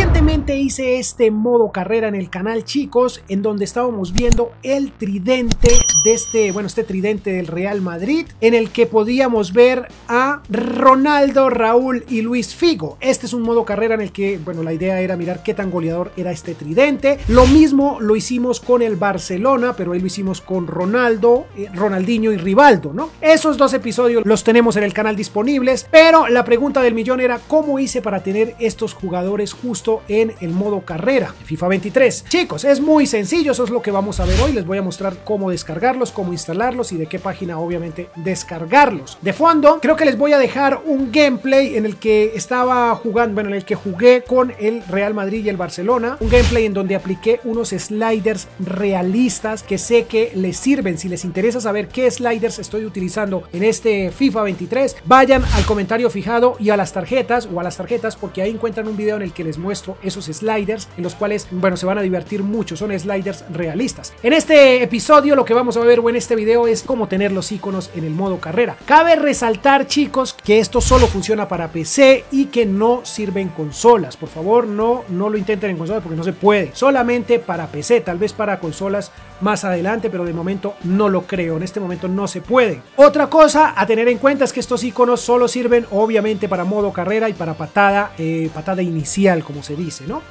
Recientemente hice este modo carrera en el canal chicos en donde estábamos viendo el tridente de este, bueno, este tridente del Real Madrid en el que podíamos ver a Ronaldo, Raúl y Luis Figo. Este es un modo carrera en el que, bueno, la idea era mirar qué tan goleador era este tridente. Lo mismo lo hicimos con el Barcelona, pero ahí lo hicimos con Ronaldo, eh, Ronaldinho y Rivaldo, ¿no? Esos dos episodios los tenemos en el canal disponibles, pero la pregunta del millón era cómo hice para tener estos jugadores justo en el modo carrera FIFA 23. Chicos, es muy sencillo, eso es lo que vamos a ver hoy. Les voy a mostrar cómo descargarlos, cómo instalarlos y de qué página obviamente descargarlos. De fondo, creo que les voy a dejar un gameplay en el que estaba jugando, bueno, en el que jugué con el Real Madrid y el Barcelona. Un gameplay en donde apliqué unos sliders realistas que sé que les sirven. Si les interesa saber qué sliders estoy utilizando en este FIFA 23, vayan al comentario fijado y a las tarjetas o a las tarjetas porque ahí encuentran un video en el que les muestro esos sliders en los cuales, bueno, se van a divertir mucho. Son sliders realistas. En este episodio lo que vamos a ver o en este video es cómo tener los iconos en el modo carrera. Cabe resaltar, chicos, que esto solo funciona para PC y que no sirve en consolas. Por favor, no, no lo intenten en consolas porque no se puede. Solamente para PC, tal vez para consolas más adelante, pero de momento no lo creo. En este momento no se puede. Otra cosa a tener en cuenta es que estos iconos solo sirven obviamente para modo carrera y para patada, eh, patada inicial, como se dice, ¿no?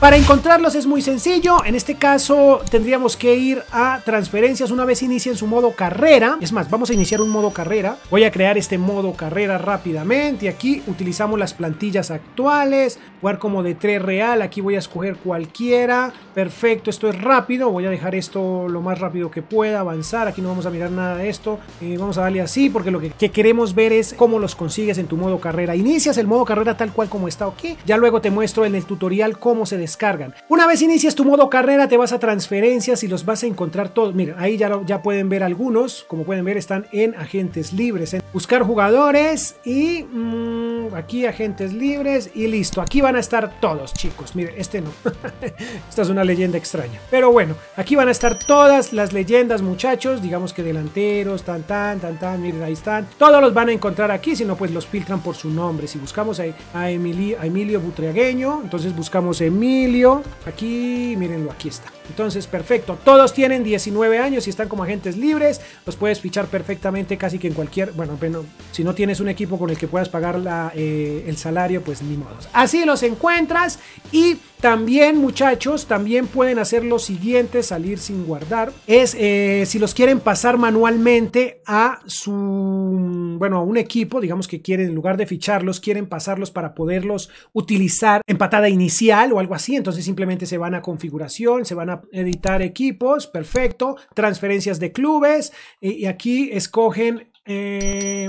Para encontrarlos es muy sencillo, en este caso tendríamos que ir a transferencias. Una vez inicien su modo carrera, es más, vamos a iniciar un modo carrera, voy a crear este modo carrera rápidamente. Aquí utilizamos las plantillas actuales, jugar como de 3 real, aquí voy a escoger cualquiera, perfecto, esto es rápido, voy a dejar esto lo más rápido que pueda, avanzar, aquí no vamos a mirar nada de esto, eh, vamos a darle así porque lo que, que queremos ver es cómo los consigues en tu modo carrera, inicias el modo carrera tal cual como está aquí, ya luego te muestro en el tutorial cómo se descargan. Una vez inicias tu modo carrera, te vas a transferencias y los vas a encontrar todos. Mira, ahí ya, ya pueden ver algunos. Como pueden ver, están en agentes libres. En buscar jugadores y mmm, aquí agentes libres y listo. Aquí van a estar todos, chicos. Miren, este no. Esta es una leyenda extraña. Pero bueno, aquí van a estar todas las leyendas, muchachos. Digamos que delanteros, tan, tan, tan, tan. Miren, ahí están. Todos los van a encontrar aquí. Si no, pues los filtran por su nombre. Si buscamos a, Emilio, a Emilio entonces buscamos Emilio. Aquí, mírenlo, aquí está. Entonces, perfecto. Todos tienen 19 años y están como agentes libres. Los puedes fichar perfectamente casi que en cualquier... Bueno, bueno si no tienes un equipo con el que puedas pagar la, eh, el salario, pues ni modo. Así los encuentras y también, muchachos, también pueden hacer lo siguiente, salir sin guardar. Es eh, si los quieren pasar manualmente a su, bueno, a un equipo, digamos que quieren, en lugar de ficharlos, quieren pasarlos para poderlos utilizar en patada inicial o algo así. Entonces simplemente se van a configuración, se van a editar equipos, perfecto, transferencias de clubes y aquí escogen eh,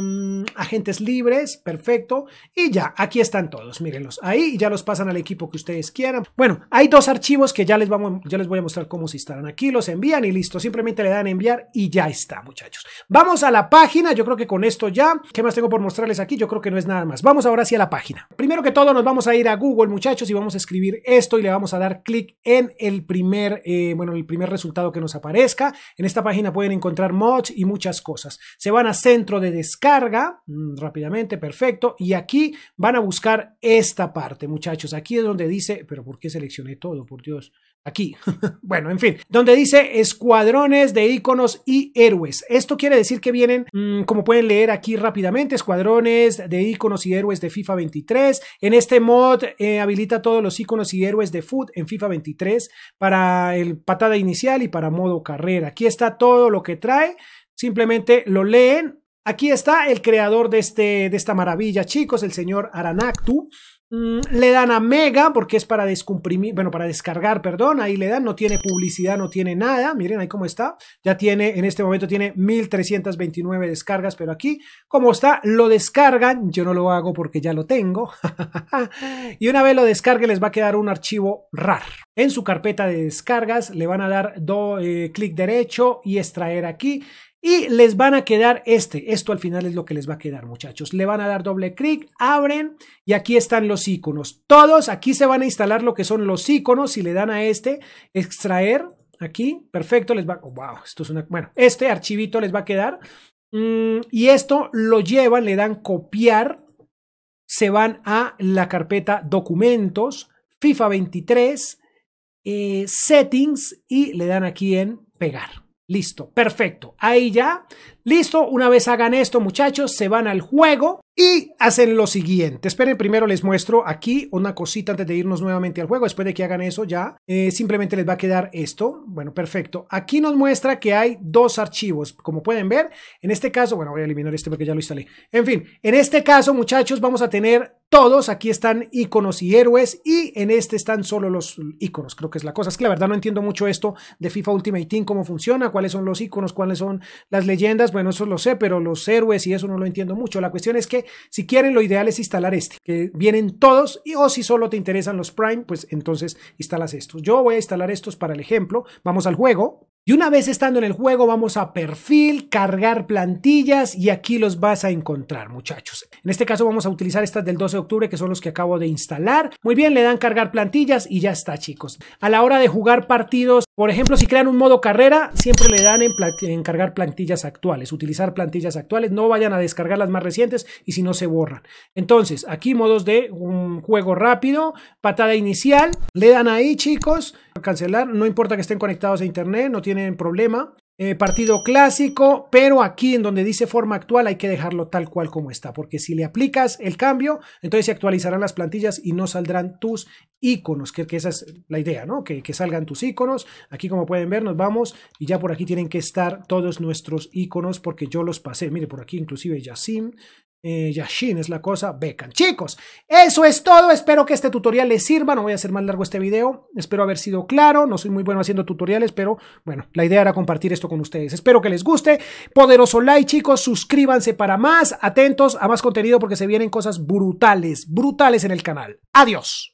agentes libres, perfecto. Y ya, aquí están todos, mírenlos ahí ya los pasan al equipo que ustedes quieran. Bueno, hay dos archivos que ya les, vamos, les voy a mostrar cómo se instalan. Aquí los envían y listo, simplemente le dan enviar y ya está, muchachos. Vamos a la página, yo creo que con esto ya, ¿qué más tengo por mostrarles aquí? Yo creo que no es nada más. Vamos ahora sí a la página. Primero que todo nos vamos a ir a Google, muchachos, y vamos a escribir esto y le vamos a dar clic en el primer, eh, bueno, el primer resultado que nos aparezca. En esta página pueden encontrar mods y muchas cosas. Se van a centro de descarga, mm, rápidamente, perfecto, y aquí van a buscar esta parte, muchachos, aquí es donde dice, pero ¿por qué seleccioné todo? Por Dios, aquí, bueno, en fin, donde dice escuadrones de iconos y héroes. Esto quiere decir que vienen, mmm, como pueden leer aquí rápidamente, escuadrones de iconos y héroes de FIFA 23. En este mod eh, habilita todos los iconos y héroes de foot en FIFA 23 para el patada inicial y para modo carrera. Aquí está todo lo que trae. Simplemente lo leen, Aquí está el creador de, este, de esta maravilla, chicos, el señor Aranactu. Mm, le dan a Mega porque es para bueno, para descargar, perdón, ahí le dan, no tiene publicidad, no tiene nada, miren ahí cómo está, ya tiene, en este momento tiene 1329 descargas, pero aquí, como está, lo descargan, yo no lo hago porque ya lo tengo, y una vez lo descargue les va a quedar un archivo RAR. En su carpeta de descargas le van a dar do, eh, clic derecho y extraer aquí, y les van a quedar este. Esto al final es lo que les va a quedar, muchachos. Le van a dar doble clic, abren y aquí están los iconos. Todos aquí se van a instalar lo que son los iconos. Si le dan a este, extraer, aquí, perfecto, les va. Oh, wow, esto es una. Bueno, este archivito les va a quedar. Mm, y esto lo llevan, le dan copiar, se van a la carpeta documentos FIFA 23, eh, settings y le dan aquí en pegar. Listo, perfecto. Ahí ya. Listo, una vez hagan esto muchachos, se van al juego y hacen lo siguiente. Esperen, primero les muestro aquí una cosita antes de irnos nuevamente al juego. Después de que hagan eso ya, eh, simplemente les va a quedar esto. Bueno, perfecto. Aquí nos muestra que hay dos archivos. Como pueden ver, en este caso, bueno, voy a eliminar este porque ya lo instalé. En fin, en este caso muchachos vamos a tener todos. Aquí están iconos y héroes y en este están solo los iconos. Creo que es la cosa. Es que la verdad no entiendo mucho esto de FIFA Ultimate Team, cómo funciona, cuáles son los iconos, cuáles son las leyendas. Bueno, eso lo sé, pero los héroes y eso no lo entiendo mucho. La cuestión es que si quieren, lo ideal es instalar este, que vienen todos, y o si solo te interesan los Prime, pues entonces instalas estos. Yo voy a instalar estos para el ejemplo. Vamos al juego. Y una vez estando en el juego, vamos a perfil, cargar plantillas y aquí los vas a encontrar, muchachos. En este caso vamos a utilizar estas del 12 de octubre, que son los que acabo de instalar. Muy bien, le dan cargar plantillas y ya está, chicos. A la hora de jugar partidos, por ejemplo, si crean un modo carrera, siempre le dan en, cargar plantillas actuales, utilizar plantillas actuales. No vayan a descargar las más recientes y si no se borran. Entonces, aquí modos de un juego rápido, patada inicial, le dan ahí, chicos, cancelar, no importa que estén conectados a internet, no tienen problema. Eh, partido clásico, pero aquí en donde dice forma actual hay que dejarlo tal cual como está, porque si le aplicas el cambio, entonces se actualizarán las plantillas y no saldrán tus iconos, que, esa es la idea, ¿no? Que, que, salgan tus iconos. Aquí como pueden ver nos vamos y ya por aquí tienen que estar todos nuestros iconos porque yo los pasé. Mire, por aquí inclusive Yasim, eh, Yashin es la cosa, becan. Chicos, eso es todo. Espero que este tutorial les sirva. No voy a hacer más largo este video. Espero haber sido claro. No soy muy bueno haciendo tutoriales, pero bueno, la idea era compartir esto con ustedes. Espero que les guste. Poderoso like, chicos. Suscríbanse para más. Atentos a más contenido porque se vienen cosas brutales, brutales en el canal. Adiós.